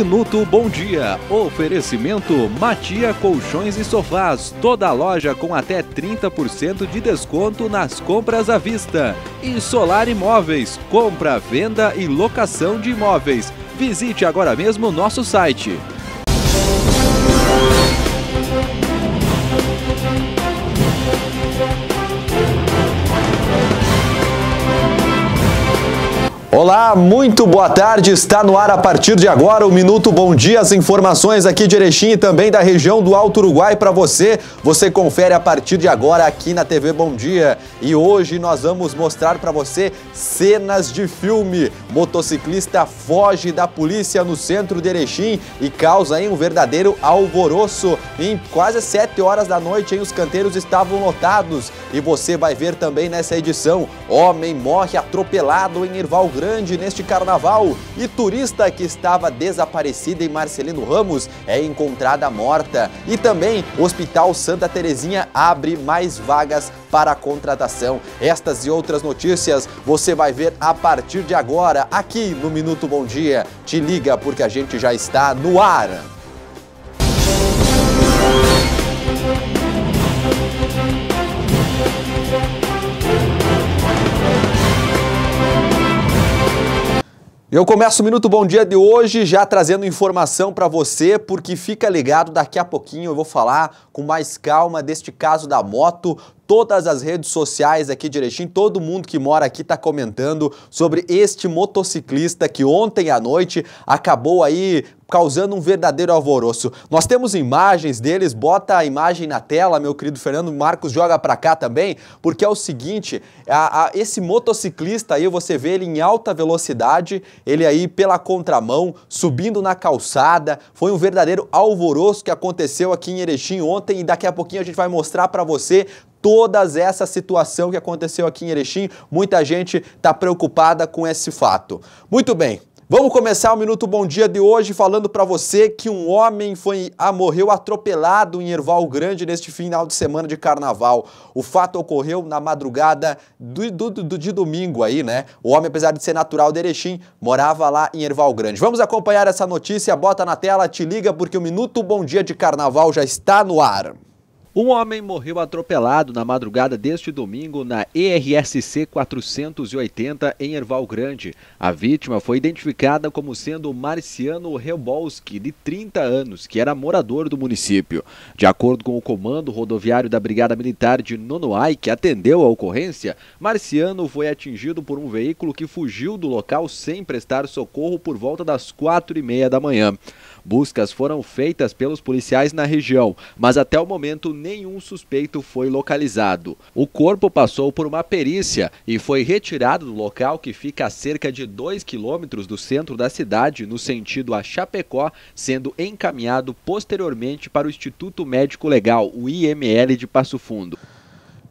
Minuto Bom Dia. Oferecimento Matia Colchões e Sofás. Toda loja com até 30% de desconto nas compras à vista. E Solar Imóveis. Compra, venda e locação de imóveis. Visite agora mesmo nosso site. Olá, muito boa tarde. Está no ar a partir de agora o Minuto Bom Dia. As informações aqui de Erechim e também da região do Alto Uruguai para você. Você confere a partir de agora aqui na TV Bom Dia. E hoje nós vamos mostrar para você cenas de filme. Motociclista foge da polícia no centro de Erechim e causa um verdadeiro alvoroço. Em quase 7 horas da noite, hein, os canteiros estavam lotados. E você vai ver também nessa edição: homem morre atropelado em Irval Grande neste carnaval e turista que estava desaparecida em Marcelino Ramos é encontrada morta. E também Hospital Santa Terezinha abre mais vagas para contratação. Estas e outras notícias você vai ver a partir de agora aqui no Minuto Bom Dia. Te liga porque a gente já está no ar. Eu começo o Minuto Bom Dia de hoje já trazendo informação para você, porque fica ligado, daqui a pouquinho eu vou falar com mais calma deste caso da moto. Todas as redes sociais aqui Erechim, todo mundo que mora aqui está comentando sobre este motociclista que ontem à noite acabou aí causando um verdadeiro alvoroço. Nós temos imagens deles, bota a imagem na tela, meu querido Fernando Marcos, joga para cá também, porque é o seguinte, a, a, esse motociclista aí, você vê ele em alta velocidade, ele aí pela contramão, subindo na calçada, foi um verdadeiro alvoroço que aconteceu aqui em Erechim ontem e daqui a pouquinho a gente vai mostrar para você todas essa situação que aconteceu aqui em Erechim. Muita gente está preocupada com esse fato. Muito bem, Vamos começar o Minuto Bom Dia de hoje falando para você que um homem foi ah, morreu atropelado em Erval Grande neste final de semana de carnaval. O fato ocorreu na madrugada do, do, do, de domingo aí, né? O homem, apesar de ser natural de Erechim, morava lá em Erval Grande. Vamos acompanhar essa notícia, bota na tela, te liga porque o Minuto Bom Dia de Carnaval já está no ar. Um homem morreu atropelado na madrugada deste domingo na ERSC 480 em Erval Grande. A vítima foi identificada como sendo Marciano Rebolski, de 30 anos, que era morador do município. De acordo com o comando rodoviário da Brigada Militar de Nonoai, que atendeu a ocorrência, Marciano foi atingido por um veículo que fugiu do local sem prestar socorro por volta das quatro e meia da manhã. Buscas foram feitas pelos policiais na região, mas até o momento nenhum suspeito foi localizado. O corpo passou por uma perícia e foi retirado do local que fica a cerca de 2 quilômetros do centro da cidade, no sentido a Chapecó, sendo encaminhado posteriormente para o Instituto Médico Legal, o IML de Passo Fundo.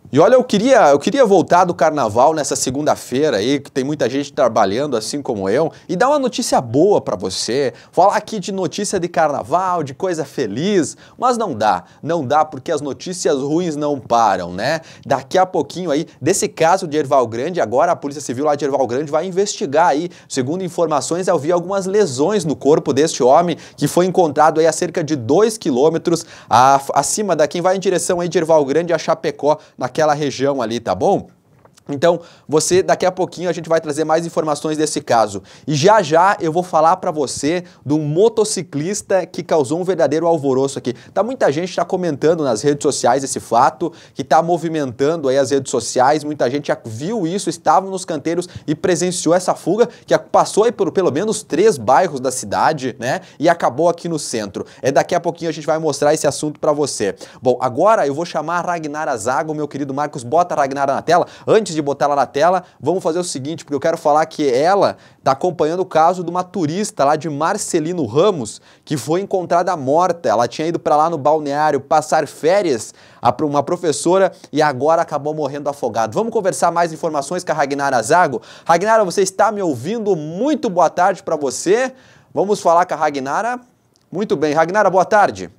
E olha, eu queria, eu queria voltar do carnaval nessa segunda-feira aí, que tem muita gente trabalhando assim como eu, e dar uma notícia boa para você. Falar aqui de notícia de carnaval, de coisa feliz, mas não dá. Não dá porque as notícias ruins não param, né? Daqui a pouquinho aí, desse caso de Erval Grande, agora a Polícia Civil lá de Erval Grande vai investigar aí. Segundo informações, vi algumas lesões no corpo deste homem que foi encontrado aí a cerca de 2 quilômetros acima da quem vai em direção aí de Erval Grande a Chapecó, na aquela região ali, tá bom? Então, você daqui a pouquinho a gente vai trazer mais informações desse caso. E já já eu vou falar para você um motociclista que causou um verdadeiro alvoroço aqui. Tá muita gente está comentando nas redes sociais esse fato, que está movimentando aí as redes sociais, muita gente já viu isso, estava nos canteiros e presenciou essa fuga que passou aí por pelo menos três bairros da cidade, né? E acabou aqui no centro. É daqui a pouquinho a gente vai mostrar esse assunto para você. Bom, agora eu vou chamar a Ragnara Zago, meu querido Marcos, bota a Ragnara na tela. Antes de botar ela na tela, vamos fazer o seguinte, porque eu quero falar que ela está acompanhando o caso de uma turista lá de Marcelino Ramos, que foi encontrada morta. Ela tinha ido para lá no balneário passar férias, uma professora, e agora acabou morrendo afogada. Vamos conversar mais informações com a Ragnara Zago. Ragnara, você está me ouvindo? Muito boa tarde para você. Vamos falar com a Ragnara. Muito bem. Ragnara, boa tarde.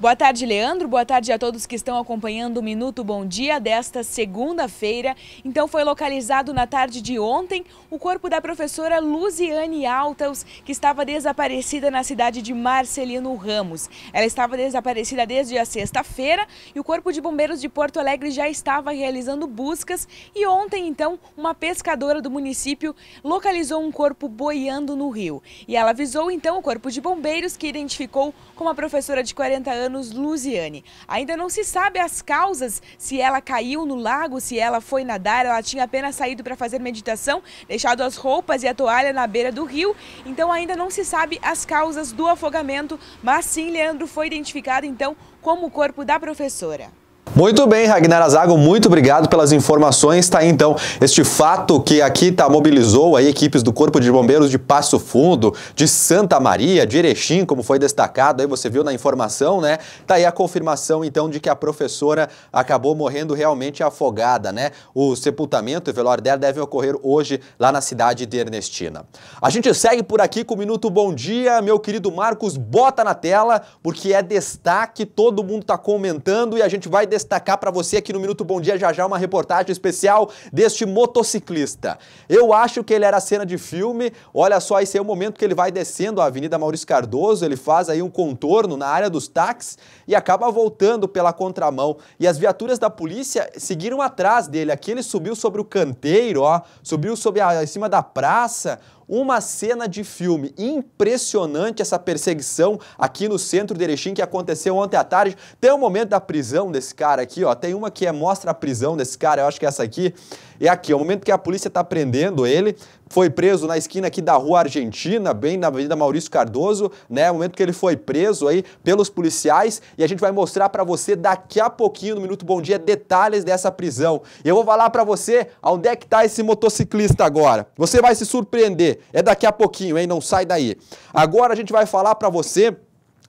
Boa tarde, Leandro. Boa tarde a todos que estão acompanhando o Minuto Bom Dia desta segunda-feira. Então, foi localizado na tarde de ontem o corpo da professora Luziane Altaus, que estava desaparecida na cidade de Marcelino Ramos. Ela estava desaparecida desde a sexta-feira e o Corpo de Bombeiros de Porto Alegre já estava realizando buscas. E ontem, então, uma pescadora do município localizou um corpo boiando no rio. E ela avisou, então, o Corpo de Bombeiros, que identificou como a professora de 40 anos anos, Luziane. Ainda não se sabe as causas, se ela caiu no lago, se ela foi nadar, ela tinha apenas saído para fazer meditação, deixado as roupas e a toalha na beira do rio, então ainda não se sabe as causas do afogamento, mas sim, Leandro, foi identificado então como o corpo da professora. Muito bem, Ragnar Azago, muito obrigado pelas informações. Está aí então este fato que aqui tá, mobilizou aí equipes do Corpo de Bombeiros de Passo Fundo, de Santa Maria, de Erechim, como foi destacado, aí você viu na informação, né? Tá aí a confirmação então de que a professora acabou morrendo realmente afogada, né? O sepultamento e velório dela devem ocorrer hoje lá na cidade de Ernestina. A gente segue por aqui com o Minuto Bom Dia, meu querido Marcos, bota na tela, porque é destaque, todo mundo tá comentando e a gente vai destacar destacar para você aqui no Minuto Bom Dia já já uma reportagem especial deste motociclista. Eu acho que ele era cena de filme. Olha só, esse é o momento que ele vai descendo a Avenida Maurício Cardoso, ele faz aí um contorno na área dos táxis e acaba voltando pela contramão. E as viaturas da polícia seguiram atrás dele. Aqui ele subiu sobre o canteiro, ó, subiu sobre a, em cima da praça uma cena de filme. Impressionante essa perseguição aqui no centro de Erechim que aconteceu ontem à tarde. Tem o um momento da prisão desse cara aqui, ó. Tem uma que é, mostra a prisão desse cara, eu acho que é essa aqui. E aqui, é o momento que a polícia está prendendo ele, foi preso na esquina aqui da Rua Argentina, bem na Avenida Maurício Cardoso, né? O momento que ele foi preso aí pelos policiais e a gente vai mostrar para você daqui a pouquinho no Minuto Bom Dia detalhes dessa prisão. E eu vou falar para você onde é que tá esse motociclista agora. Você vai se surpreender. É daqui a pouquinho, hein? Não sai daí. Agora a gente vai falar para você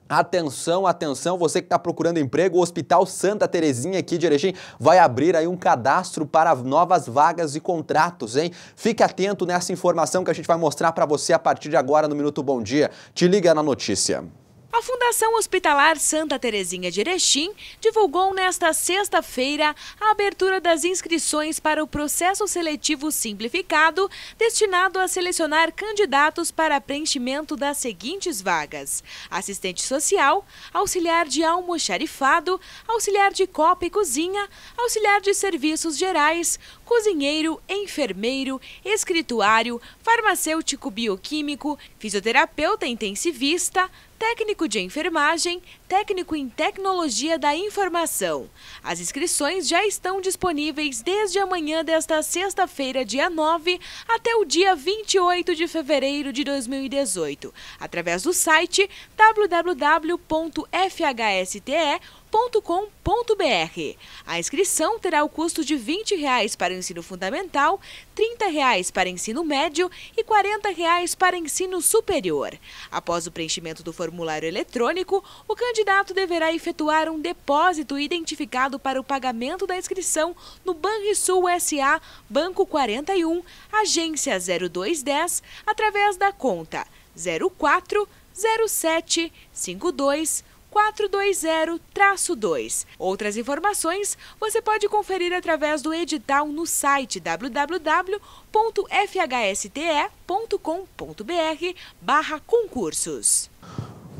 Atenção, atenção, você que está procurando emprego, o Hospital Santa Terezinha aqui de Erechim vai abrir aí um cadastro para novas vagas e contratos, hein? Fique atento nessa informação que a gente vai mostrar para você a partir de agora no Minuto Bom Dia. Te liga na notícia. A Fundação Hospitalar Santa Terezinha de Erechim divulgou nesta sexta-feira a abertura das inscrições para o processo seletivo simplificado destinado a selecionar candidatos para preenchimento das seguintes vagas: assistente social, auxiliar de almoxarifado, auxiliar de copa e cozinha, auxiliar de serviços gerais, cozinheiro, enfermeiro, escrituário, farmacêutico bioquímico, fisioterapeuta intensivista, técnico de enfermagem, técnico em tecnologia da informação. As inscrições já estão disponíveis desde amanhã desta sexta-feira, dia 9, até o dia 28 de fevereiro de 2018, através do site www.fhste.com. A inscrição terá o custo de 20 reais para o ensino fundamental, 30 reais para ensino médio e 40 reais para ensino superior. Após o preenchimento do formulário eletrônico, o candidato deverá efetuar um depósito identificado para o pagamento da inscrição no Banrisul SA Banco 41, agência 0210, através da conta 04 07 52 420-2. Outras informações você pode conferir através do edital no site www.fhste.com.br concursos.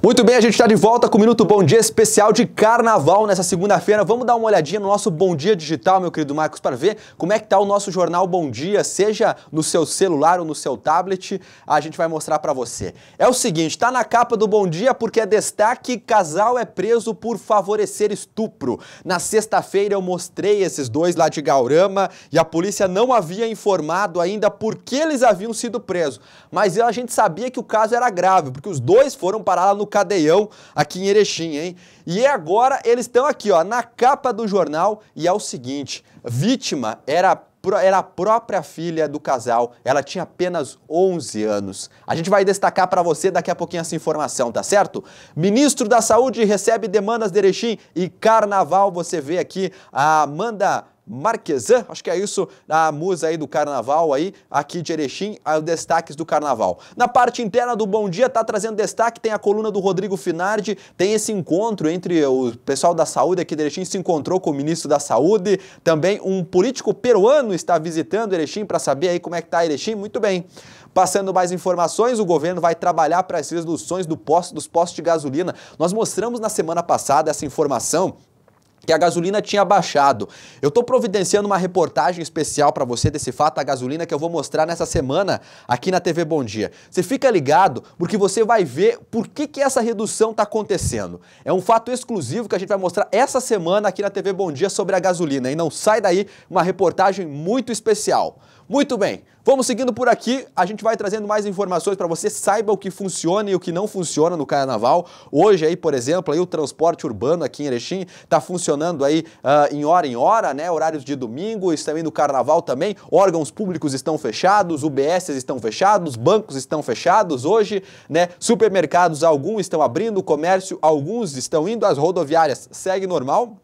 Muito bem, a gente está de volta com o Minuto Bom Dia especial de Carnaval nessa segunda-feira. Vamos dar uma olhadinha no nosso Bom Dia Digital, meu querido Marcos, para ver como é que está o nosso jornal Bom Dia, seja no seu celular ou no seu tablet. A gente vai mostrar para você. É o seguinte, está na capa do Bom Dia porque é destaque, casal é preso por favorecer estupro. Na sexta-feira eu mostrei esses dois lá de Gaurama e a polícia não havia informado ainda por que eles haviam sido presos. Mas a gente sabia que o caso era grave, porque os dois foram parar lá no cadeião aqui em Erechim, hein? E agora eles estão aqui, ó, na capa do jornal e é o seguinte, vítima era era a própria filha do casal, ela tinha apenas 11 anos. A gente vai destacar para você daqui a pouquinho essa informação, tá certo? Ministro da Saúde recebe demandas de Erechim e Carnaval, você vê aqui a Amanda Marquesan, acho que é isso, a musa aí do carnaval aí, aqui de Erechim, os destaques do carnaval. Na parte interna do Bom Dia tá trazendo destaque, tem a coluna do Rodrigo Finardi, tem esse encontro entre o pessoal da saúde aqui de Erechim, se encontrou com o ministro da saúde, também um político peruano está visitando Erechim para saber aí como é que tá Erechim, muito bem. Passando mais informações, o governo vai trabalhar para as reduções do posto, dos postos de gasolina. Nós mostramos na semana passada essa informação que a gasolina tinha baixado. Eu estou providenciando uma reportagem especial para você desse fato da gasolina que eu vou mostrar nessa semana aqui na TV Bom Dia. Você fica ligado porque você vai ver por que, que essa redução está acontecendo. É um fato exclusivo que a gente vai mostrar essa semana aqui na TV Bom Dia sobre a gasolina. E não sai daí uma reportagem muito especial. Muito bem, vamos seguindo por aqui, a gente vai trazendo mais informações para você saiba o que funciona e o que não funciona no carnaval. Hoje aí, por exemplo, aí o transporte urbano aqui em Erechim está funcionando aí uh, em hora em hora, né? Horários de domingo, e também no carnaval também. Órgãos públicos estão fechados, UBS estão fechados, bancos estão fechados hoje, né? Supermercados alguns estão abrindo, comércio alguns estão indo, as rodoviárias segue normal.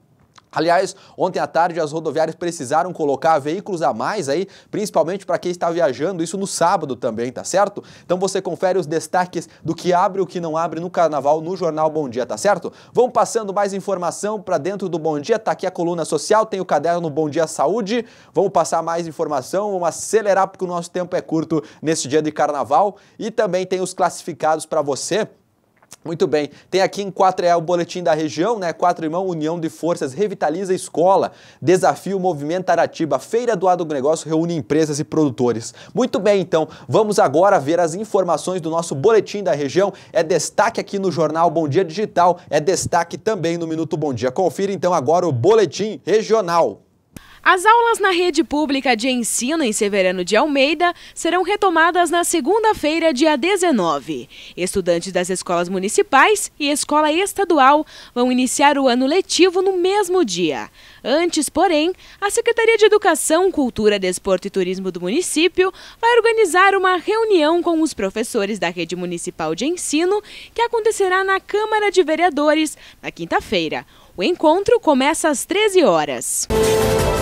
Aliás, ontem à tarde as rodoviárias precisaram colocar veículos a mais aí, principalmente para quem está viajando, isso no sábado também, tá certo? Então você confere os destaques do que abre e o que não abre no carnaval no jornal Bom Dia, tá certo? Vamos passando mais informação para dentro do Bom Dia, tá aqui a coluna social, tem o caderno Bom Dia Saúde. Vamos passar mais informação, vamos acelerar porque o nosso tempo é curto nesse dia de carnaval e também tem os classificados para você. Muito bem, tem aqui em 4 é o boletim da região, né? Quatro Irmão, União de Forças, Revitaliza a Escola, Desafio Movimento Aratiba, Feira do Agronegócio reúne empresas e produtores. Muito bem, então, vamos agora ver as informações do nosso boletim da região. É destaque aqui no jornal Bom Dia Digital, é destaque também no Minuto Bom Dia. Confira então agora o boletim regional. As aulas na rede pública de ensino em Severano de Almeida serão retomadas na segunda-feira, dia 19. Estudantes das escolas municipais e escola estadual vão iniciar o ano letivo no mesmo dia. Antes, porém, a Secretaria de Educação, Cultura, Desporto e Turismo do município vai organizar uma reunião com os professores da rede municipal de ensino que acontecerá na Câmara de Vereadores na quinta-feira. O encontro começa às 13 horas. O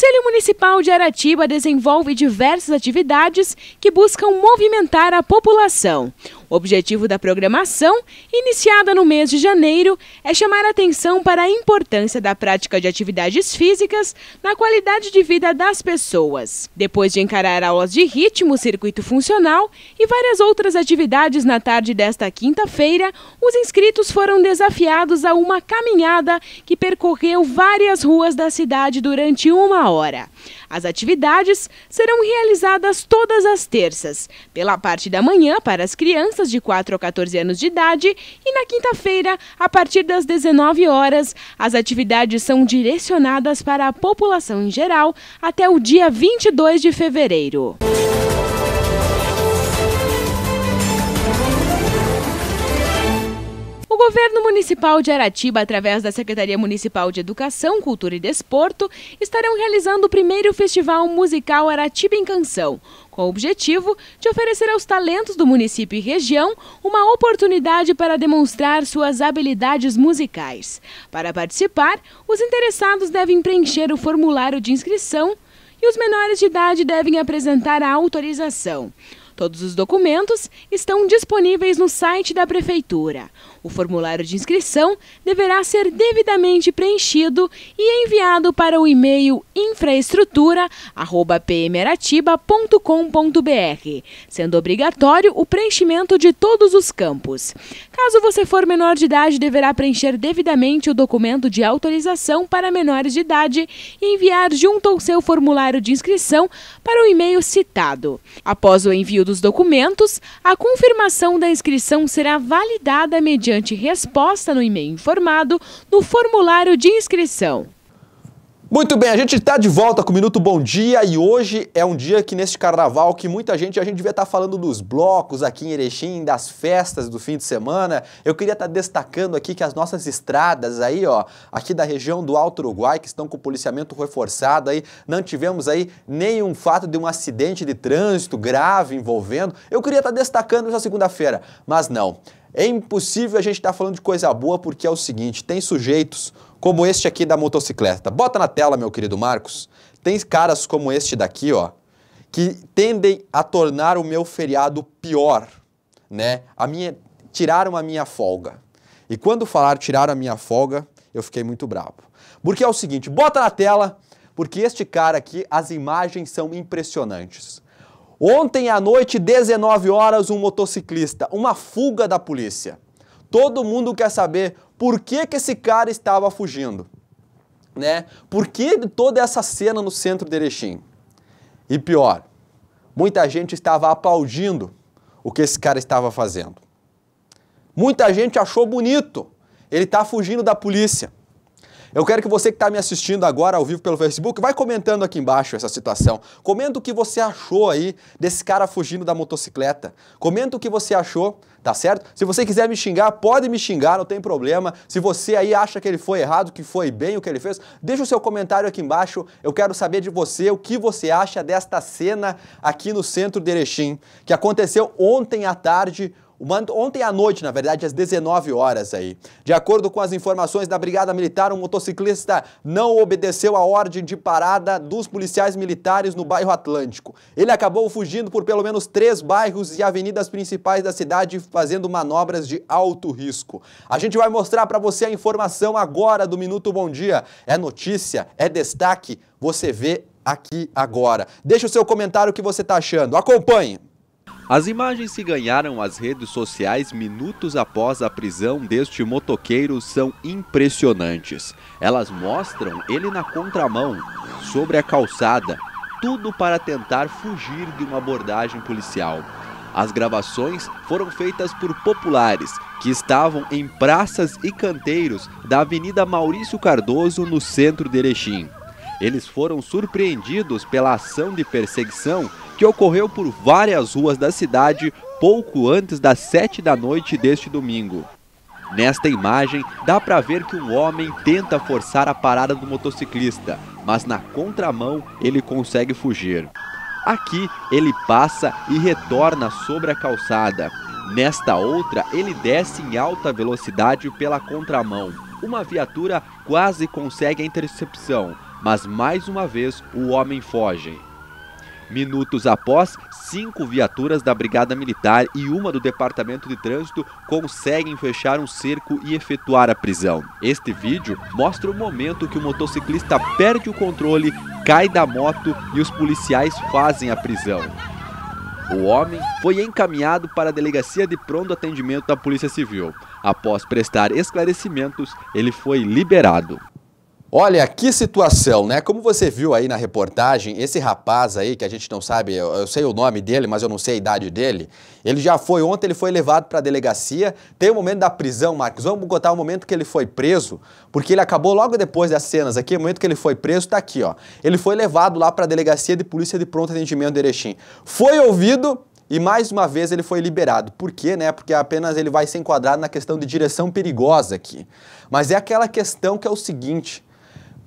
Conselho Municipal de Aratiba desenvolve diversas atividades que buscam movimentar a população. O objetivo da programação, iniciada no mês de janeiro, é chamar atenção para a importância da prática de atividades físicas na qualidade de vida das pessoas. Depois de encarar aulas de ritmo, circuito funcional e várias outras atividades na tarde desta quinta-feira, os inscritos foram desafiados a uma caminhada que percorreu várias ruas da cidade durante uma hora. As atividades serão realizadas todas as terças, pela parte da manhã para as crianças de 4 a 14 anos de idade e na quinta-feira, a partir das 19 horas, as atividades são direcionadas para a população em geral até o dia 22 de fevereiro. Governo municipal de Aratiba, através da Secretaria Municipal de Educação, Cultura e Desporto, estarão realizando o primeiro Festival Musical Aratiba em Canção, com o objetivo de oferecer aos talentos do município e região uma oportunidade para demonstrar suas habilidades musicais. Para participar, os interessados devem preencher o formulário de inscrição e os menores de idade devem apresentar a autorização. Todos os documentos estão disponíveis no site da Prefeitura. O formulário de inscrição deverá ser devidamente preenchido e enviado para o e-mail infraestrutura@pmratiba.com.br, sendo obrigatório o preenchimento de todos os campos. Caso você for menor de idade, deverá preencher devidamente o documento de autorização para menores de idade e enviar junto ao seu formulário de inscrição para o e-mail citado. Após o envio dos documentos, a confirmação da inscrição será validada mediante mediante resposta no e-mail informado no formulário de inscrição. Muito bem, a gente está de volta com o Minuto Bom Dia e hoje é um dia que neste carnaval que muita gente, a gente devia estar tá falando dos blocos aqui em Erechim, das festas do fim de semana. Eu queria estar tá destacando aqui que as nossas estradas aí, ó, aqui da região do Alto Uruguai, que estão com policiamento reforçado aí, não tivemos aí nenhum fato de um acidente de trânsito grave envolvendo. Eu queria estar tá destacando essa segunda-feira, mas não. É impossível a gente estar tá falando de coisa boa porque é o seguinte, tem sujeitos como este aqui da motocicleta. Bota na tela, meu querido Marcos. Tem caras como este daqui, ó, que tendem a tornar o meu feriado pior, né? A minha tiraram a minha folga. E quando falar tiraram a minha folga, eu fiquei muito bravo. Porque é o seguinte, bota na tela, porque este cara aqui, as imagens são impressionantes. Ontem à noite, 19 horas, um motociclista, uma fuga da polícia. Todo mundo quer saber por que, que esse cara estava fugindo. Né? Por que toda essa cena no centro de Erechim? E pior, muita gente estava aplaudindo o que esse cara estava fazendo. Muita gente achou bonito. Ele está fugindo da polícia. Eu quero que você que está me assistindo agora ao vivo pelo Facebook, vai comentando aqui embaixo essa situação. Comenta o que você achou aí desse cara fugindo da motocicleta. Comenta o que você achou, tá certo? Se você quiser me xingar, pode me xingar, não tem problema. Se você aí acha que ele foi errado, que foi bem o que ele fez, deixa o seu comentário aqui embaixo. Eu quero saber de você o que você acha desta cena aqui no centro de Erechim, que aconteceu ontem à tarde Ontem à noite, na verdade, às 19 horas aí. De acordo com as informações da Brigada Militar, um motociclista não obedeceu a ordem de parada dos policiais militares no bairro Atlântico. Ele acabou fugindo por pelo menos três bairros e avenidas principais da cidade, fazendo manobras de alto risco. A gente vai mostrar para você a informação agora do Minuto Bom Dia. É notícia, é destaque, você vê aqui agora. Deixa o seu comentário o que você está achando. Acompanhe. As imagens que ganharam as redes sociais minutos após a prisão deste motoqueiro são impressionantes. Elas mostram ele na contramão, sobre a calçada, tudo para tentar fugir de uma abordagem policial. As gravações foram feitas por populares que estavam em praças e canteiros da Avenida Maurício Cardoso, no centro de Erechim. Eles foram surpreendidos pela ação de perseguição que ocorreu por várias ruas da cidade pouco antes das sete da noite deste domingo. Nesta imagem, dá para ver que um homem tenta forçar a parada do motociclista, mas na contramão ele consegue fugir. Aqui, ele passa e retorna sobre a calçada. Nesta outra, ele desce em alta velocidade pela contramão. Uma viatura quase consegue a intercepção, mas mais uma vez o homem foge. Minutos após, cinco viaturas da Brigada Militar e uma do Departamento de Trânsito conseguem fechar um cerco e efetuar a prisão. Este vídeo mostra o momento que o motociclista perde o controle, cai da moto e os policiais fazem a prisão. O homem foi encaminhado para a delegacia de pronto atendimento da Polícia Civil. Após prestar esclarecimentos, ele foi liberado. Olha que situação, né? Como você viu aí na reportagem, esse rapaz aí, que a gente não sabe, eu, eu, sei o nome dele, mas eu não sei a idade dele, ele já foi, ontem ele foi levado para a delegacia. Tem o momento da prisão, Marcos, vamos botar o momento que ele foi preso, porque ele acabou logo depois das cenas aqui, o momento que ele foi preso está aqui, ó. Ele foi levado lá para a delegacia de polícia de pronto atendimento de Erechim. Foi ouvido e mais uma vez ele foi liberado. Por quê? Né? Porque apenas ele vai ser enquadrado na questão de direção perigosa aqui. Mas é aquela questão que é o seguinte,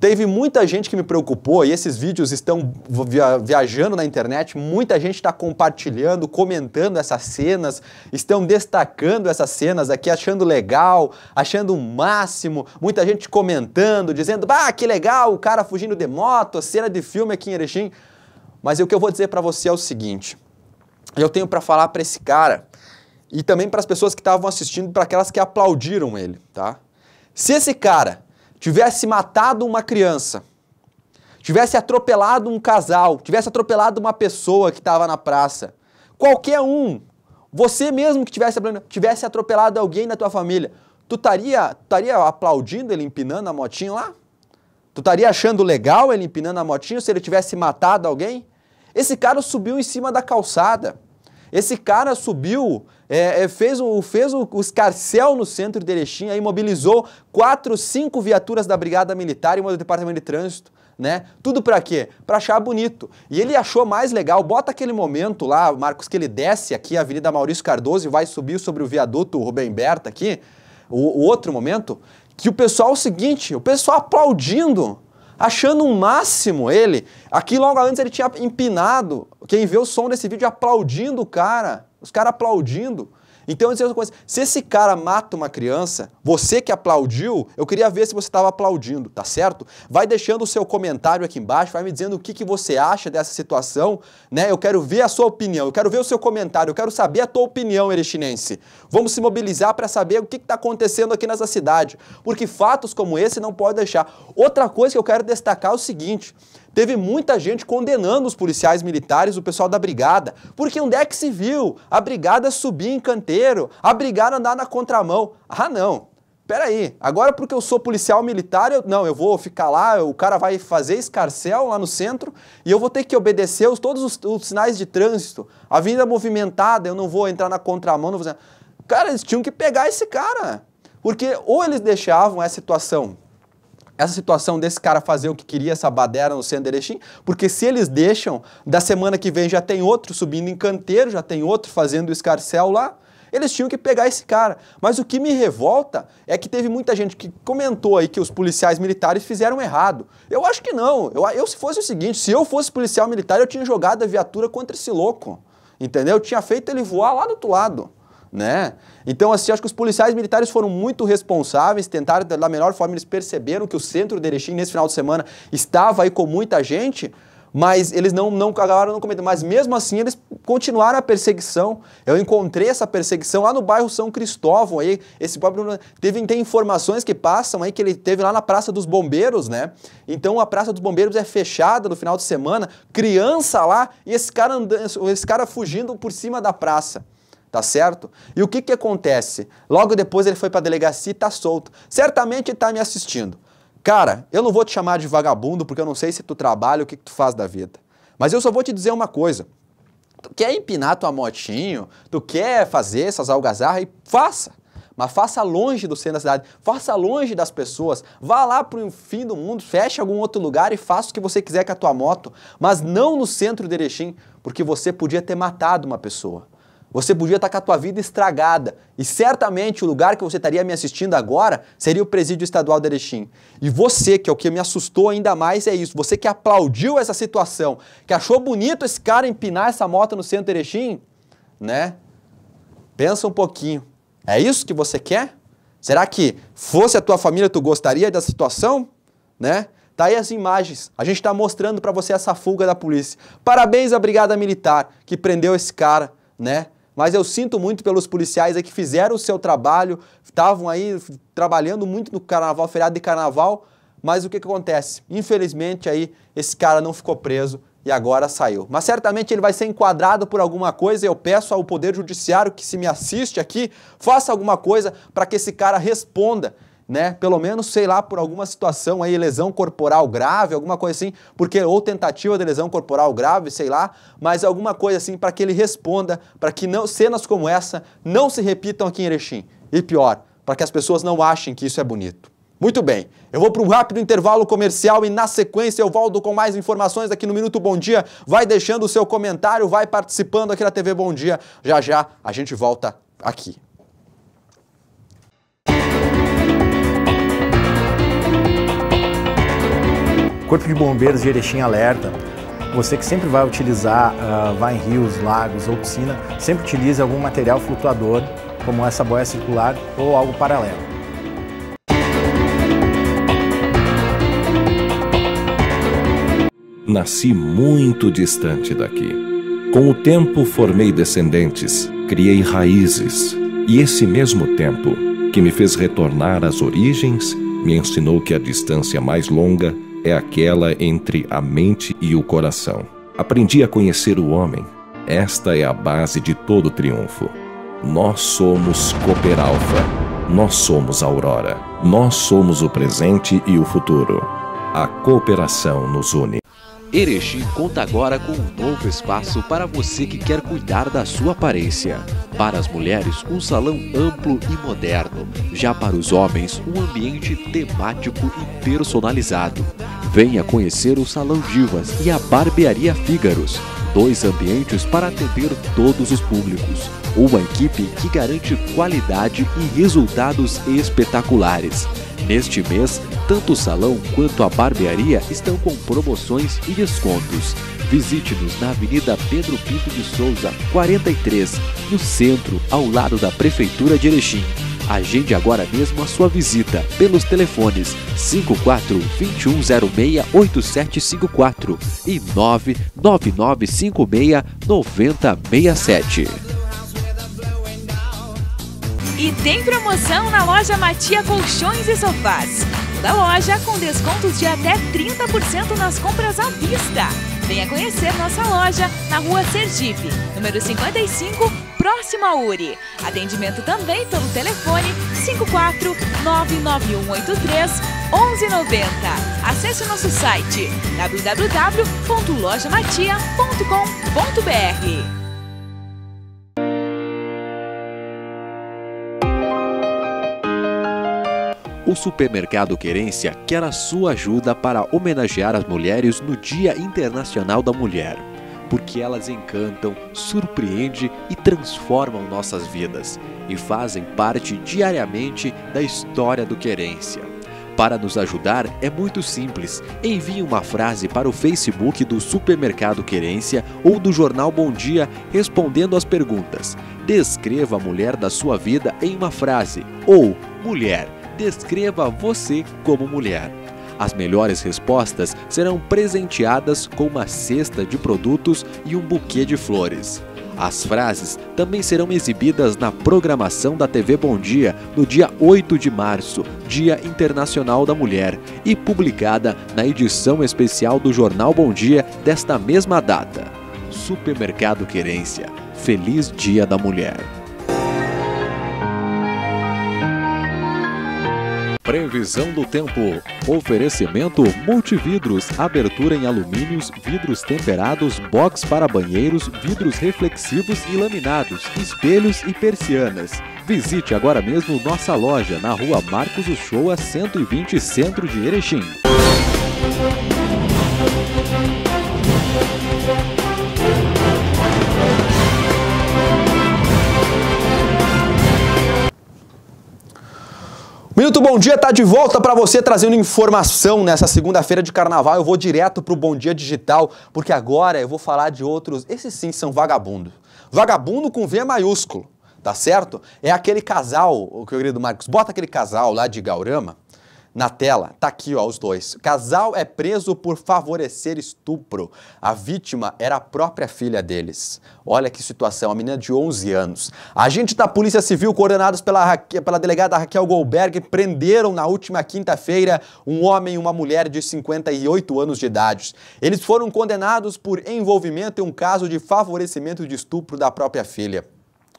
Teve muita gente que me preocupou e esses vídeos estão via viajando na internet, muita gente está compartilhando, comentando essas cenas, estão destacando essas cenas aqui, achando legal, achando o máximo, muita gente comentando, dizendo, ah, que legal, o cara fugindo de moto, cena de filme aqui em Erechim. Mas o que eu vou dizer para você é o seguinte, eu tenho para falar para esse cara e também para as pessoas que estavam assistindo, para aquelas que aplaudiram ele, tá? Se esse cara tivesse matado uma criança, tivesse atropelado um casal, tivesse atropelado uma pessoa que estava na praça, qualquer um, você mesmo que tivesse, tivesse atropelado alguém da tua família, tu estaria aplaudindo ele empinando a motinha lá? Tu estaria achando legal ele empinando a motinha se ele tivesse matado alguém? Esse cara subiu em cima da calçada. Esse cara subiu, é, é, fez, o, fez o, o escarcel no centro de Erechim, aí mobilizou quatro, cinco viaturas da Brigada Militar e uma do Departamento de Trânsito. Né? Tudo para quê? Para achar bonito. E ele achou mais legal, bota aquele momento lá, Marcos, que ele desce aqui a Avenida Maurício Cardoso e vai subir sobre o viaduto Rubem Berta aqui, o, o outro momento, que o pessoal é o seguinte, o pessoal aplaudindo achando um máximo ele. Aqui logo antes ele tinha empinado. Quem vê o som desse vídeo aplaudindo o cara, os caras aplaudindo. Então, se esse cara mata uma criança, você que aplaudiu, eu queria ver se você estava aplaudindo, tá certo? Vai deixando o seu comentário aqui embaixo, vai me dizendo o que, que você acha dessa situação, né? Eu quero ver a sua opinião, eu quero ver o seu comentário, eu quero saber a tua opinião, erechinense. Vamos se mobilizar para saber o que está acontecendo aqui nessa cidade, porque fatos como esse não pode deixar. Outra coisa que eu quero destacar é o seguinte, Teve muita gente condenando os policiais militares, o pessoal da brigada, porque onde é que se viu? A brigada subir em canteiro, a brigada andar na contramão. Ah, não. Peraí, agora porque eu sou policial militar, eu, não, eu vou ficar lá, o cara vai fazer escarcel lá no centro e eu vou ter que obedecer os, todos os, os sinais de trânsito. A vida movimentada, eu não vou entrar na contramão, não vou fazer... Cara, eles tinham que pegar esse cara. Porque ou eles deixavam essa situação essa situação desse cara fazer o que queria, essa badera no centro de Erechim, porque se eles deixam, da semana que vem já tem outro subindo em canteiro, já tem outro fazendo o escarcel lá, eles tinham que pegar esse cara. Mas o que me revolta é que teve muita gente que comentou aí que os policiais militares fizeram errado. Eu acho que não. Eu, eu se fosse o seguinte, se eu fosse policial militar, eu tinha jogado a viatura contra esse louco. Entendeu? Eu tinha feito ele voar lá do outro lado né? Então, assim, acho que os policiais militares foram muito responsáveis, tentaram da melhor forma, eles perceberam que o centro de Erechim, nesse final de semana, estava aí com muita gente, mas eles não, não acabaram não cometendo. Mas mesmo assim, eles continuaram a perseguição. Eu encontrei essa perseguição lá no bairro São Cristóvão. Aí, esse próprio. Teve, tem informações que passam aí que ele teve lá na Praça dos Bombeiros, né? Então a Praça dos Bombeiros é fechada no final de semana, criança lá, e esse cara, andando, esse cara fugindo por cima da praça tá certo? E o que que acontece? Logo depois ele foi para a delegacia e tá solto. Certamente ele tá me assistindo. Cara, eu não vou te chamar de vagabundo porque eu não sei se tu trabalha o que, que tu faz da vida. Mas eu só vou te dizer uma coisa. Tu quer empinar tua motinho, tu quer fazer essas algazarras e faça. Mas faça longe do centro da cidade, faça longe das pessoas, vá lá para o fim do mundo, feche algum outro lugar e faça o que você quiser com a tua moto, mas não no centro de Erechim, porque você podia ter matado uma pessoa. Você podia estar com a tua vida estragada. E certamente o lugar que você estaria me assistindo agora seria o Presídio Estadual de Erechim. E você, que é o que me assustou ainda mais, é isso. Você que aplaudiu essa situação, que achou bonito esse cara empinar essa moto no centro de Erechim, né? Pensa um pouquinho. É isso que você quer? Será que fosse a tua família, tu gostaria dessa situação? Né? Tá aí as imagens. A gente está mostrando para você essa fuga da polícia. Parabéns à Brigada Militar que prendeu esse cara, né? Mas eu sinto muito pelos policiais aí que fizeram o seu trabalho, estavam aí trabalhando muito no carnaval, feriado de carnaval, mas o que, que acontece? Infelizmente aí esse cara não ficou preso e agora saiu. Mas certamente ele vai ser enquadrado por alguma coisa e eu peço ao Poder Judiciário que se me assiste aqui, faça alguma coisa para que esse cara responda né? Pelo menos, sei lá, por alguma situação aí, lesão corporal grave, alguma coisa assim, porque ou tentativa de lesão corporal grave, sei lá, mas alguma coisa assim para que ele responda, para que não cenas como essa não se repitam aqui em Erechim. E pior, para que as pessoas não achem que isso é bonito. Muito bem, eu vou para um rápido intervalo comercial e na sequência eu volto com mais informações aqui no Minuto Bom Dia. Vai deixando o seu comentário, vai participando aqui na TV Bom Dia. Já já a gente volta aqui. Corpo de Bombeiros de Erechim alerta. Você que sempre vai utilizar, uh, vai em rios, lagos ou piscina, sempre utilize algum material flutuador, como essa boia circular ou algo paralelo. Nasci muito distante daqui. Com o tempo formei descendentes, criei raízes, e esse mesmo tempo, que me fez retornar às origens, me ensinou que a distância mais longa é aquela entre a mente e o coração. Aprendi a conhecer o homem. Esta é a base de todo triunfo. Nós somos Cooper Alpha. Nós somos Aurora. Nós somos o presente e o futuro. A cooperação nos une. Erechim conta agora com um novo espaço para você que quer cuidar da sua aparência. Para as mulheres, um salão amplo e moderno. Já para os homens, um ambiente temático e personalizado. Venha conhecer o Salão Divas e a Barbearia Fígaros. Dois ambientes para atender todos os públicos. Uma equipe que garante qualidade e resultados espetaculares. Neste mês, tanto o salão quanto a barbearia estão com promoções e descontos. Visite-nos na Avenida Pedro Pinto de Souza, 43, no centro, ao lado da Prefeitura de Erechim. Agende agora mesmo a sua visita pelos telefones 54 2106 8754 e 99956 9067. E tem promoção na loja Matia Colchões e Sofás. Da loja com descontos de até 30% nas compras à vista. Venha conhecer nossa loja na rua Sergipe, número 55, próximo URI. Atendimento também pelo telefone 54 99183 1190. Acesse nosso site www.lojamatia.com.br. O Supermercado Querência quer a sua ajuda para homenagear as mulheres no Dia Internacional da Mulher, porque elas encantam, surpreendem e transformam nossas vidas e fazem parte diariamente da história do Querência. Para nos ajudar é muito simples. Envie uma frase para o Facebook do Supermercado Querência ou do Jornal Bom Dia respondendo às perguntas. Descreva a mulher da sua vida em uma frase ou mulher descreva você como mulher. As melhores respostas serão presenteadas com uma cesta de produtos e um buquê de flores. As frases também serão exibidas na programação da TV Bom Dia no dia 8 de março, Dia Internacional da Mulher, e publicada na edição especial do Jornal Bom Dia desta mesma data. Supermercado Querência. Feliz Dia da Mulher. Previsão do tempo. Oferecimento Multividros. Abertura em alumínios, vidros temperados, box para banheiros, vidros reflexivos e laminados, espelhos e persianas. Visite agora mesmo nossa loja na rua Marcos Uchoa 120 Centro de Erechim. Minuto Bom Dia está de volta para você trazendo informação nessa segunda-feira de carnaval. Eu vou direto para o Bom Dia Digital, porque agora eu vou falar de outros. Esses sim são vagabundo. Vagabundo com V maiúsculo, tá certo? É aquele casal, o querido Marcos, bota aquele casal lá de Gaurama na tela, tá aqui ó, os dois. Casal é preso por favorecer estupro. A vítima era a própria filha deles. Olha que situação, a menina de 11 anos. Agentes da Polícia Civil, coordenados pela, pela delegada Raquel Goldberg, prenderam na última quinta-feira um homem e uma mulher de 58 anos de idade. Eles foram condenados por envolvimento em um caso de favorecimento de estupro da própria filha.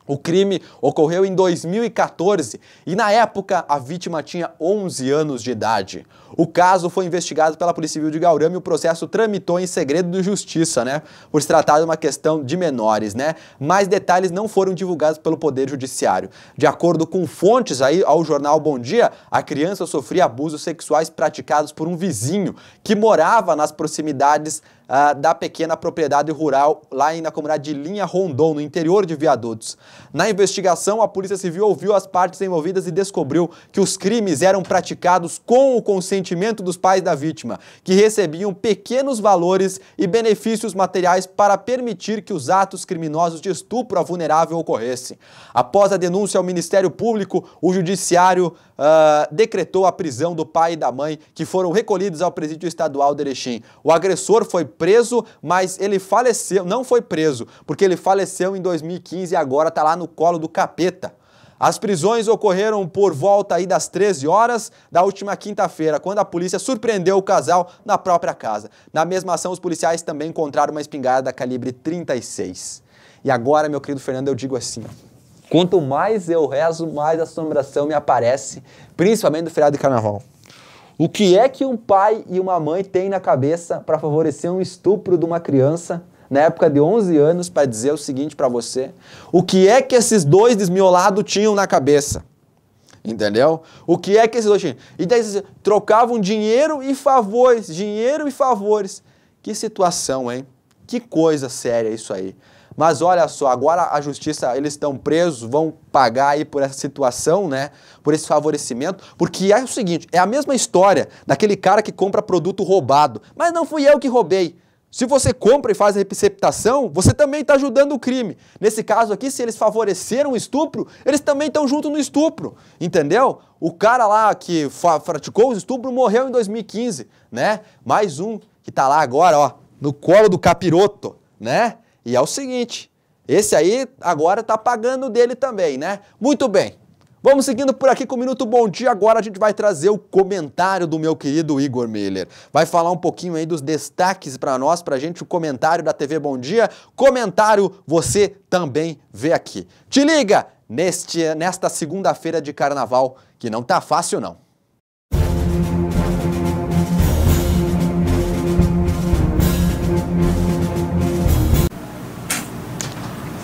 O crime ocorreu em 2014 e, na época, a vítima tinha 11 anos de idade. O caso foi investigado pela Polícia Civil de Gaurama e o processo tramitou em segredo de justiça, né? Por se tratar de uma questão de menores, né? Mais detalhes não foram divulgados pelo Poder Judiciário. De acordo com fontes aí ao jornal Bom Dia, a criança sofria abusos sexuais praticados por um vizinho que morava nas proximidades da pequena propriedade rural lá na comunidade de Linha Rondon, no interior de Viadutos. Na investigação, a Polícia Civil ouviu as partes envolvidas e descobriu que os crimes eram praticados com o consentimento dos pais da vítima, que recebiam pequenos valores e benefícios materiais para permitir que os atos criminosos de estupro a vulnerável ocorressem. Após a denúncia ao Ministério Público, o Judiciário uh, decretou a prisão do pai e da mãe, que foram recolhidos ao presídio estadual de Erechim. O agressor foi preso, mas ele faleceu, não foi preso, porque ele faleceu em 2015 e agora está lá no colo do capeta. As prisões ocorreram por volta aí das 13 horas da última quinta-feira, quando a polícia surpreendeu o casal na própria casa. Na mesma ação, os policiais também encontraram uma espingarda calibre 36. E agora, meu querido Fernando, eu digo assim, quanto mais eu rezo, mais assombração me aparece, principalmente no feriado de carnaval. O que é que um pai e uma mãe têm na cabeça para favorecer um estupro de uma criança na época de 11 anos para dizer o seguinte para você? O que é que esses dois desmiolados tinham na cabeça? Entendeu? O que é que esses dois tinham? E daí trocavam dinheiro e favores, dinheiro e favores. Que situação, hein? Que coisa séria isso aí. Mas olha só, agora a justiça, eles estão presos, vão pagar aí por essa situação, né? Por esse favorecimento, porque é o seguinte, é a mesma história daquele cara que compra produto roubado. Mas não fui eu que roubei. Se você compra e faz a receptação, você também está ajudando o crime. Nesse caso aqui, se eles favoreceram o estupro, eles também estão junto no estupro, entendeu? O cara lá que praticou o estupro morreu em 2015, né? Mais um que está lá agora, ó, no colo do capiroto, né? E é o seguinte, esse aí agora está pagando dele também, né? Muito bem. Vamos seguindo por aqui com o Minuto Bom Dia. Agora a gente vai trazer o comentário do meu querido Igor Miller. Vai falar um pouquinho aí dos destaques para nós, para a gente, o comentário da TV Bom Dia. Comentário você também vê aqui. Te liga neste, nesta segunda-feira de carnaval, que não tá fácil não.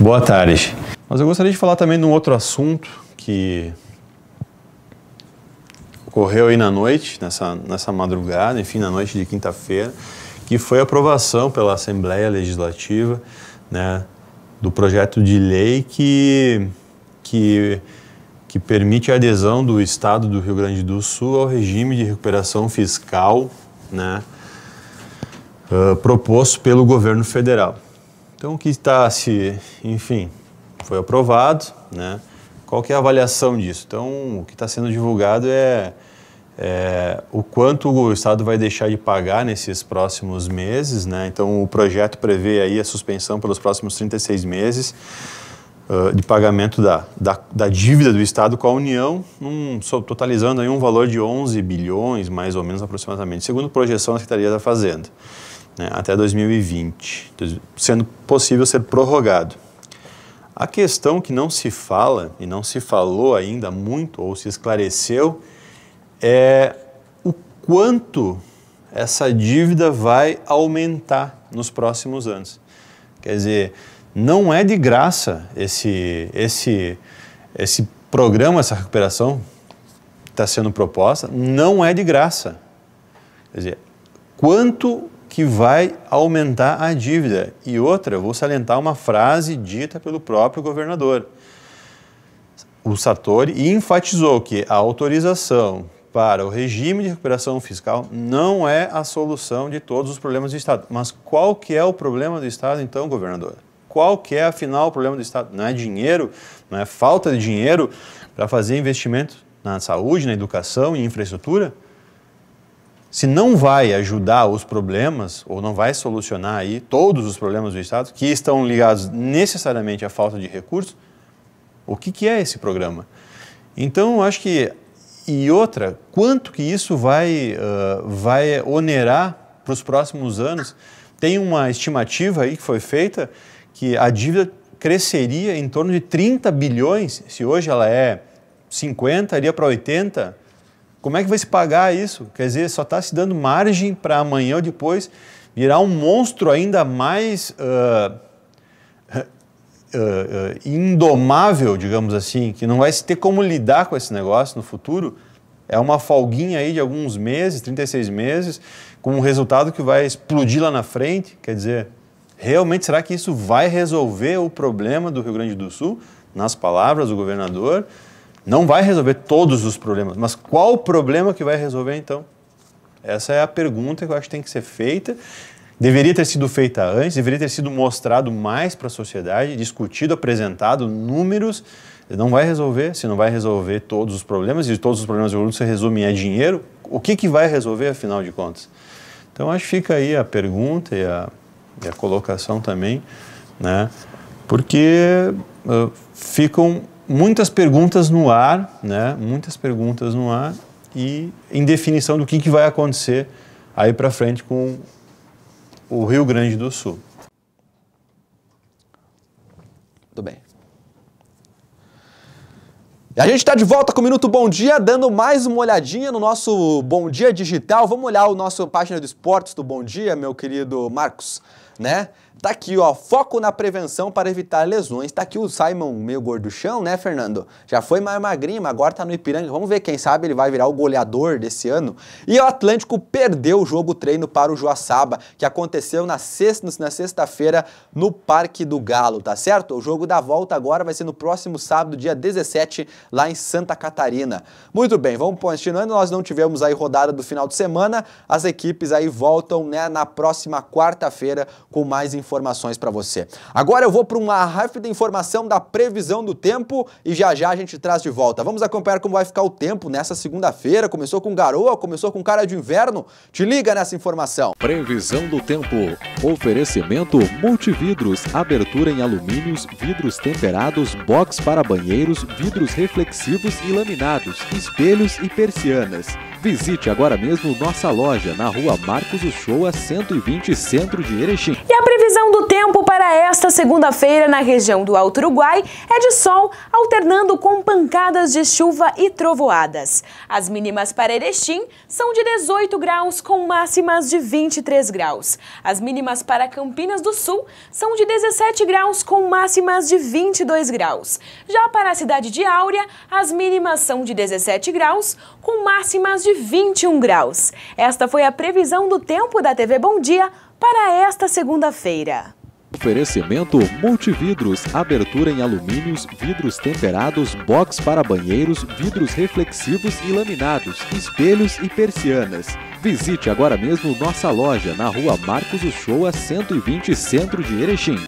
Boa tarde. Mas eu gostaria de falar também de um outro assunto que ocorreu aí na noite, nessa, nessa madrugada, enfim, na noite de quinta-feira, que foi a aprovação pela Assembleia Legislativa né, do projeto de lei que, que, que permite a adesão do Estado do Rio Grande do Sul ao regime de recuperação fiscal né, uh, proposto pelo governo federal. Então, o que está se, enfim, foi aprovado, né? Qual que é a avaliação disso? Então, o que está sendo divulgado é, é, o quanto o Estado vai deixar de pagar nesses próximos meses. Né? Então, o projeto prevê aí a suspensão pelos próximos 36 meses uh, de pagamento da, da, da, dívida do Estado com a União, num, totalizando aí um valor de 11 bilhões, mais ou menos aproximadamente, segundo projeção da Secretaria da Fazenda, né? até 2020, sendo possível ser prorrogado. A questão que não se fala e não se falou ainda muito ou se esclareceu é o quanto essa dívida vai aumentar nos próximos anos. Quer dizer, não é de graça esse, esse, esse programa, essa recuperação que está sendo proposta, não é de graça. Quer dizer, quanto que vai aumentar a dívida. E outra, vou salientar uma frase dita pelo próprio governador. O Sartori enfatizou que a autorização para o regime de recuperação fiscal não é a solução de todos os problemas do Estado. Mas qual que é o problema do Estado então, governador? Qual que é afinal o problema do Estado? Não é dinheiro, não é falta de dinheiro para fazer investimento na saúde, na educação e infraestrutura? Se não vai ajudar os problemas, ou não vai solucionar aí todos os problemas do Estado, que estão ligados necessariamente à falta de recursos, o que, que é esse programa? Então, eu acho que. E outra, quanto que isso vai, uh, vai onerar para os próximos anos? Tem uma estimativa aí que foi feita que a dívida cresceria em torno de 30 bilhões, se hoje ela é 50, iria para 80 como é que vai se pagar isso? Quer dizer, só está se dando margem para amanhã ou depois virar um monstro ainda mais uh, uh, uh, indomável, digamos assim, que não vai se ter como lidar com esse negócio no futuro. É uma folguinha aí de alguns meses, 36 meses, com um resultado que vai explodir lá na frente. Quer dizer, realmente será que isso vai resolver o problema do Rio Grande do Sul? Nas palavras do governador, não vai resolver todos os problemas, mas qual o problema que vai resolver então? Essa é a pergunta que eu acho que tem que ser feita. Deveria ter sido feita antes, deveria ter sido mostrado mais para a sociedade, discutido, apresentado números. Não vai resolver, se não vai resolver todos os problemas, e todos os problemas do se resumem a dinheiro, o que, que vai resolver afinal de contas? Então acho que fica aí a pergunta e a, e a colocação também, né? porque uh, ficam muitas perguntas no ar, né? Muitas perguntas no ar e em definição do que, que vai acontecer aí para frente com o Rio Grande do Sul. Tudo bem. E a gente está de volta com o Minuto Bom Dia, dando mais uma olhadinha no nosso Bom Dia Digital. Vamos olhar o nosso página do esportes do Bom Dia, meu querido Marcos. né? Tá aqui, ó, foco na prevenção para evitar lesões. Tá aqui o Simon meio gorduchão, né, Fernando? Já foi mais magrinho, mas agora tá no Ipiranga. Vamos ver, quem sabe ele vai virar o goleador desse ano. E o Atlântico perdeu o jogo treino para o Joaçaba, que aconteceu na sexta, na sexta-feira no Parque do Galo, tá certo? O jogo da volta agora vai ser no próximo sábado, dia 17, lá em Santa Catarina. Muito bem, vamos continuando. Nós não tivemos aí rodada do final de semana. As equipes aí voltam, né, na próxima quarta-feira com mais informações informações para você. Agora eu vou para uma rápida informação da previsão do tempo e já já a gente traz de volta. Vamos acompanhar como vai ficar o tempo nessa segunda-feira. Começou com garoa, começou com cara de inverno. Te liga nessa informação. Previsão do tempo. Oferecimento multividros, abertura em alumínios, vidros temperados, box para banheiros, vidros reflexivos e laminados, espelhos e persianas. Visite agora mesmo nossa loja na rua Marcos Uchoa 120 Centro de Erechim. E a previsão do tempo para esta segunda-feira na região do Alto Uruguai é de sol, alternando com pancadas de chuva e trovoadas. As mínimas para Erechim são de 18 graus com máximas de 23 graus. As mínimas para Campinas do Sul são de 17 graus com máximas de 22 graus. Já para a cidade de Áurea, as mínimas são de 17 graus com máximas de 21 graus. Esta foi a previsão do tempo da TV Bom Dia para esta segunda-feira. Oferecimento Multividros, abertura em alumínios, vidros temperados, box para banheiros, vidros reflexivos e laminados, espelhos e persianas. Visite agora mesmo nossa loja na rua Marcos Uchoa 120 Centro de Erechim.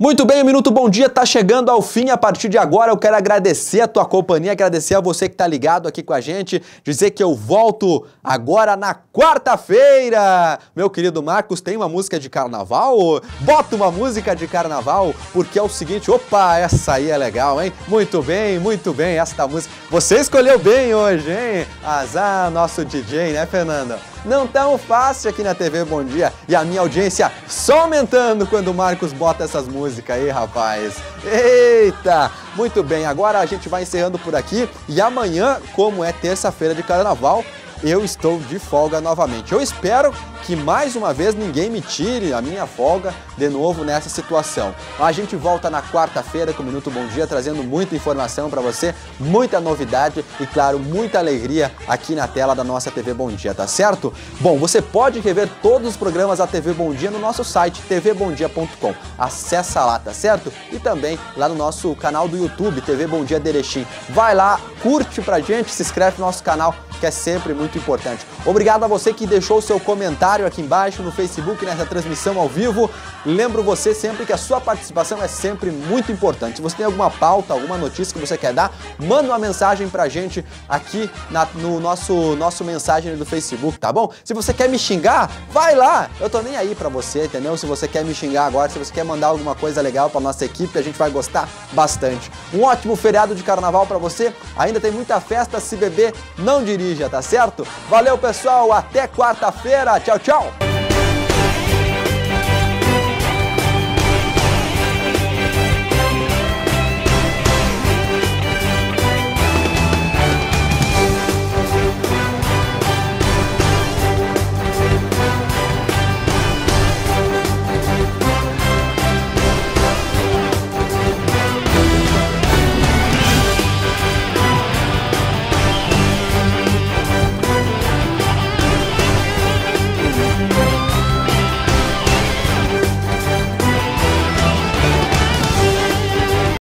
Muito bem, o Minuto Bom Dia está chegando ao fim. A partir de agora eu quero agradecer a tua companhia, agradecer a você que está ligado aqui com a gente, dizer que eu volto agora na quarta-feira. Meu querido Marcos, tem uma música de carnaval? Bota uma música de carnaval, porque é o seguinte, opa, essa aí é legal, hein? Muito bem, muito bem, esta música. Você escolheu bem hoje, hein? Azar, nosso DJ, né, Fernanda? Não tão fácil aqui na TV Bom Dia. E a minha audiência só aumentando quando o Marcos bota essas músicas aí, rapaz. Eita! Muito bem, agora a gente vai encerrando por aqui e amanhã, como é terça-feira de carnaval, eu estou de folga novamente. Eu espero que mais uma vez ninguém me tire a minha folga de novo nessa situação. A gente volta na quarta-feira com o Minuto Bom Dia, trazendo muita informação para você, muita novidade e, claro, muita alegria aqui na tela da nossa TV Bom Dia, tá certo? Bom, você pode rever todos os programas da TV Bom Dia no nosso site tvbomdia.com. Acessa lá, tá certo? E também lá no nosso canal do YouTube, TV Bom Dia Derechim. Vai lá, curte pra gente, se inscreve no nosso canal, que é sempre muito importante. Obrigado a você que deixou seu comentário aqui embaixo no Facebook, nessa transmissão ao vivo. Lembro você sempre que a sua participação é sempre muito importante. Se você tem alguma pauta, alguma notícia que você quer dar, manda uma mensagem pra gente aqui na, no nosso, nosso mensagem do Facebook, tá bom? Se você quer me xingar, vai lá! Eu tô nem aí pra você, entendeu? Se você quer me xingar agora, se você quer mandar alguma coisa legal pra nossa equipe, a gente vai gostar bastante. Um ótimo feriado de carnaval pra você. Ainda tem muita festa, se beber, não dirija, tá certo? Valeu, pessoal! Até quarta-feira! Tchau, tchau!